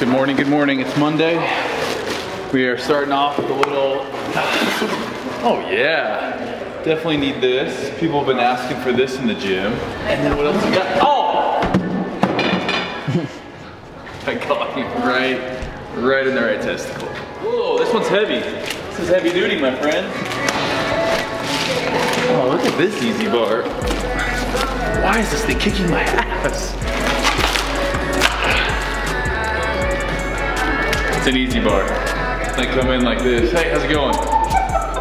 Good morning, good morning. It's Monday. We are starting off with a little. Oh, yeah. Definitely need this. People have been asking for this in the gym. And then what else we got? Oh! I got him right, right in the right testicle. Whoa, this one's heavy. This is heavy duty, my friend. Oh, look at this EZ bar. Why is this thing kicking my ass? It's an EZ bar. They come in like this. Hey, how's it going?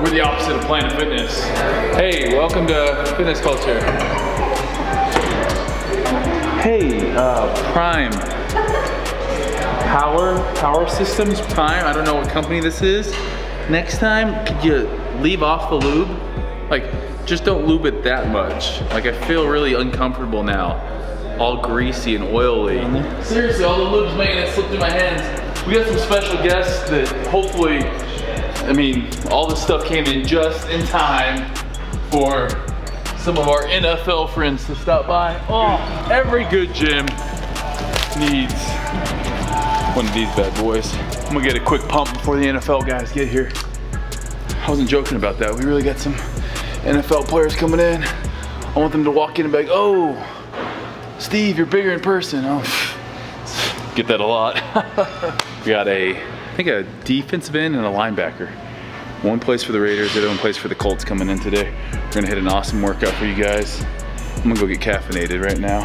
We're the opposite of Planet Fitness. Hey, welcome to fitness culture. Hey, uh, Prime. Power, Power Systems Prime. I don't know what company this is. Next time, could you leave off the lube? Like, just don't lube it that much. Like, I feel really uncomfortable now. All greasy and oily. Seriously, all the lube's making it slip through my hands. We got some special guests that hopefully, I mean, all this stuff came in just in time for some of our NFL friends to stop by. Oh, every good gym needs one of these bad boys. I'm gonna get a quick pump before the NFL guys get here. I wasn't joking about that. We really got some NFL players coming in. I want them to walk in and be like, oh, Steve, you're bigger in person. Oh, get that a lot. we got a, I think a defensive end and a linebacker. One place for the Raiders, the other one place for the Colts coming in today. We're gonna hit an awesome workout for you guys. I'm gonna go get caffeinated right now.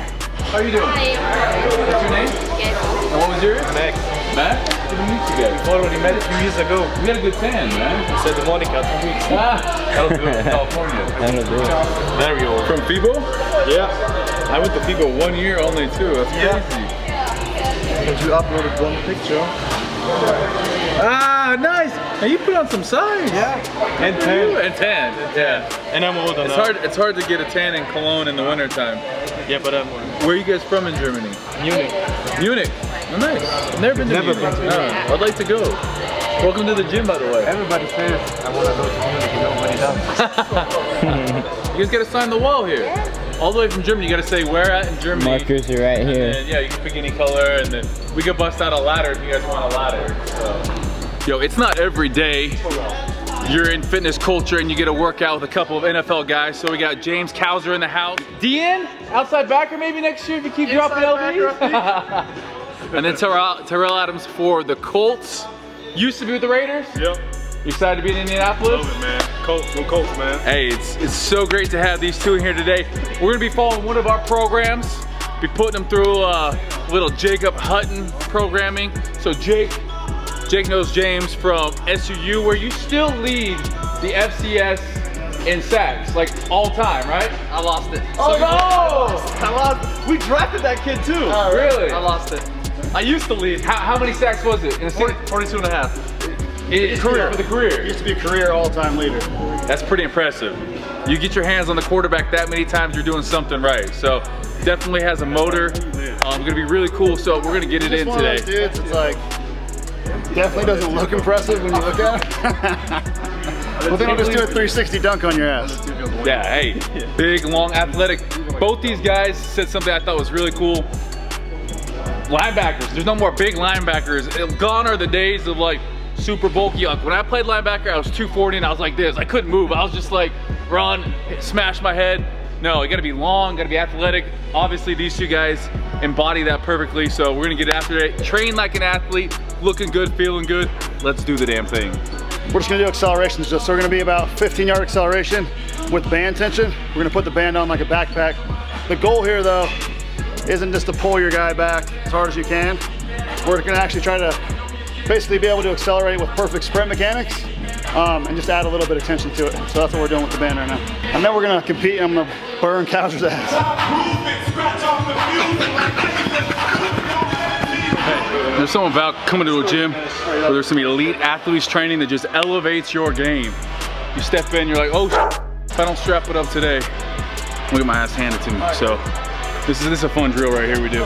How are you doing? What's your name? Good. And what was yours? Max. Matt? Good to meet you guys. Already met a few years ago. We got a good tan, man. Santa Monica, two weeks. Ah, that'll do it in California. That'll do it. There we go. From FIBO? Yeah. I went to FIBO one year only too. That's Yeah. crazy. Because you uploaded one picture. Ah, nice. And you put on some size. Yeah. And Ooh, ten. And tan. Yeah. And I'm older It's hard. It's hard to get a tan in Cologne in the wintertime. Yeah, but I'm Where are you guys from in Germany? Munich. Munich. Oh, nice. I've never been to Never Munich. been to No, I'd like to go. Welcome to the gym, by the way. Everybody says I want to go to Munich. Nobody does. You guys gotta sign the wall here. All the way from Germany, you gotta say where at in Germany. Markers are right here. And yeah, you can pick any color, and then we could bust out a ladder if you guys want a ladder. So. Yo, it's not every day you're in fitness culture and you get a workout with a couple of NFL guys. So we got James Cowser in the house. Dean, outside backer maybe next year if you keep dropping LBs. and then Tyrell, Tyrell Adams for the Colts. Used to be with the Raiders. Yep. You excited to be in Indianapolis? Love it, man. Colts, go Colts, man. Hey, it's, it's so great to have these two in here today. We're gonna be following one of our programs, be putting them through uh, little Jacob Hutton programming. So Jake, Jake knows James from SUU, where you still lead the FCS in sacks, like all time, right? I lost it. Oh no! I lost. We drafted that kid too. really? I lost it. I used to lead. How, how many sacks was it in a season? 42 and a half. In, career. For the career. Used to be a career all-time leader. That's pretty impressive. You get your hands on the quarterback that many times, you're doing something right. So definitely has a motor. Um, gonna be really cool. So we're gonna get it in Just one of today. dudes. It's like definitely doesn't look impressive when you look at it. well, then I'll just do a 360 dunk on your ass. Yeah, hey, big, long, athletic. Both these guys said something I thought was really cool. Linebackers, there's no more big linebackers. Gone are the days of like super bulky. Like when I played linebacker, I was 240 and I was like this. I couldn't move. I was just like run, smash my head. No, you gotta be long, gotta be athletic. Obviously these two guys embody that perfectly. So we're gonna get after it. Train like an athlete, looking good, feeling good. Let's do the damn thing. We're just gonna do accelerations. Just so we're gonna be about 15 yard acceleration with band tension. We're gonna put the band on like a backpack. The goal here though isn't just to pull your guy back as hard as you can. We're gonna actually try to basically be able to accelerate with perfect sprint mechanics um, and just add a little bit of tension to it. So that's what we're doing with the band right now. And then we're gonna compete and I'm gonna burn Cowser's ass. There's something about coming to a gym where there's some elite athletes training that just elevates your game. You step in, you're like, oh, if I don't strap it up today, I'm gonna get my ass handed to me. So this is this is a fun drill right here we do.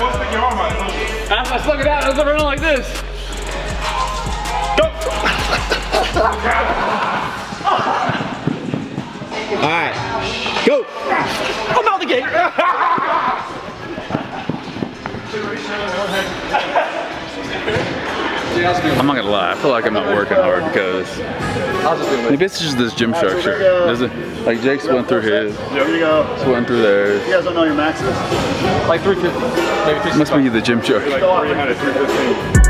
As I stuck it out, I was running like this. All right, go. I'm out the gate. I'm not gonna lie, I feel like I'm not working hard because maybe it's just this gym structure. Does it, like Jake's went through his, Here you go. went through theirs. You guys don't know your maxes? Like 350. Maybe 365. Must be the gym structure.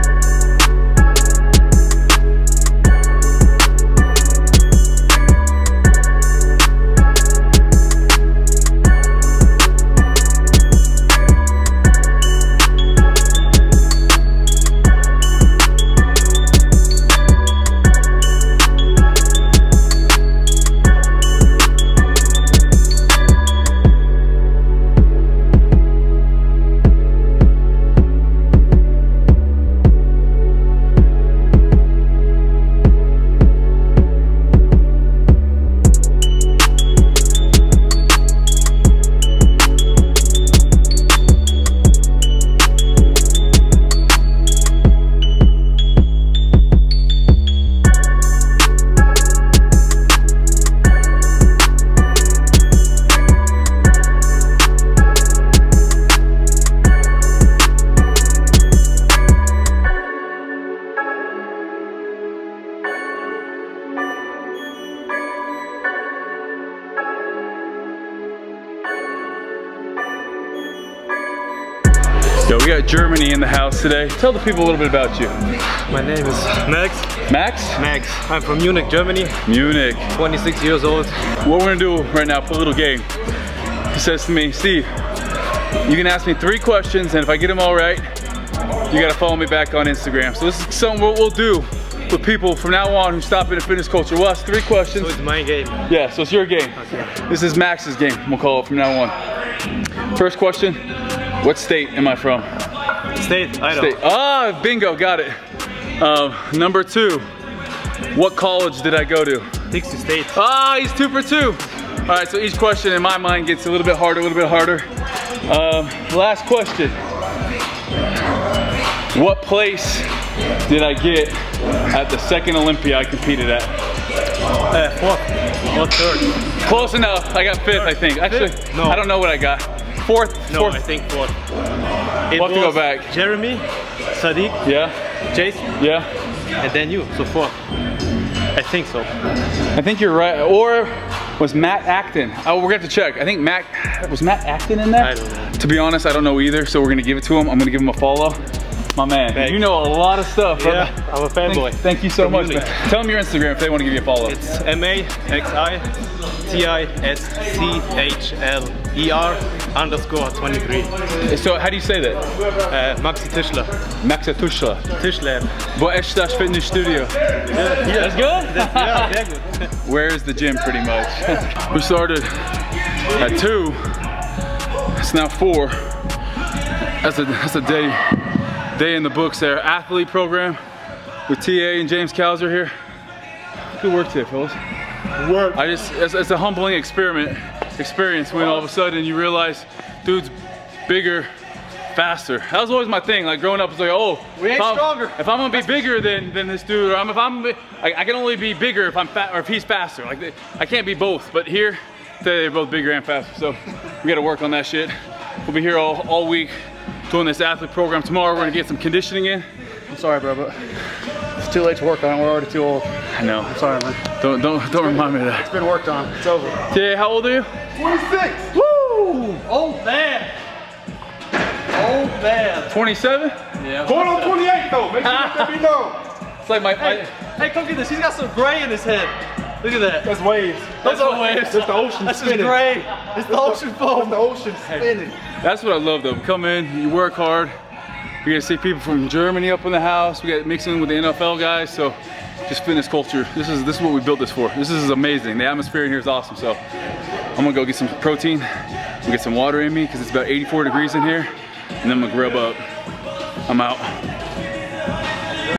Yo, we got Germany in the house today. Tell the people a little bit about you. My name is Max. Max? Max. I'm from Munich, Germany. Munich. 26 years old. What we're gonna do right now, play a little game. He says to me, Steve, you can ask me three questions, and if I get them all right, you gotta follow me back on Instagram. So this is something what we'll do with people from now on who stop into fitness culture. We'll ask three questions. So it's my game. Yeah, so it's your game. This is Max's game, we'll call it from now on. First question, what state am I from? State, I State. Ah, bingo, got it. Um, number two, what college did I go to? Dixie State. Ah, he's two for two. All right, so each question in my mind gets a little bit harder, a little bit harder. Um, last question. What place did I get at the second Olympia I competed at? Uh, fourth. Or third. Close enough. I got fifth, I think. Actually? No. I don't know what I got. Fourth. No, fourth. I think fourth. It We'll have to go back. Jeremy, Sadik, Yeah, Chase, yeah. and then you. So fourth. I think so. I think you're right. Or was Matt Acton? Oh, we're gonna have to check. I think Matt was Matt Acton in there. I don't know. To be honest, I don't know either. So we're gonna give it to him. I'm gonna give him a follow. My man, Thanks. you know a lot of stuff. brother. Yeah, I'm a fanboy. Thank, thank you so From much. Man. Tell them your Instagram if they want to give you a follow. It's M A X I T I S C H L E R underscore 23. so how do you say that? Uh, Maxi Tischler. Maxa Tischler. Tischler. Wo estás fitness studio? Yeah, That's good. yeah, sehr gut. Where is the gym pretty much? we started at two. It's now four. That's a that's a day day in the books there. Athlete program with TA and James Cowser here. Good work today, fellas. Work. I just it's, it's a humbling experiment experience when all of a sudden you realize dude's bigger faster. That was always my thing. Like growing up, it's like, oh, We ain't if I'm- stronger. If I'm gonna be bigger than, than this dude, or I'm, if I'm, I, I can only be bigger if I'm fat, or if he's faster. Like they- I can't be both. But here, today they're both bigger and faster. So we gotta work on that shit. We'll be here all, all week doing this athlete program. Tomorrow we're gonna get some conditioning in. I'm sorry, bro, but it's too late to work on it. We're already too old. I know. I'm sorry, man. Don't don't don't remind me of that. It's been worked on. It's over. Yeah, how old are you? 26. Woo! Old man. Old man. 27? Yeah. Going on 28 though. Make sure you let me know. It's like my, Hey, my hey, come get this. He's got some gray in his head. Look at that. That's waves. Those are waves. Just the ocean That's just spinning. gray. It's the ocean Just foam. the ocean spinning. That's what I love though. Come in, you work hard, You're gonna see people from Germany up in the house. We got mixing with the NFL guys. So just fitness culture. This is this is what we built this for. This is amazing. The atmosphere in here is awesome. So I'm gonna go get some protein, get some water in me because it's about 84 degrees in here, and then I'm gonna grub up. I'm out.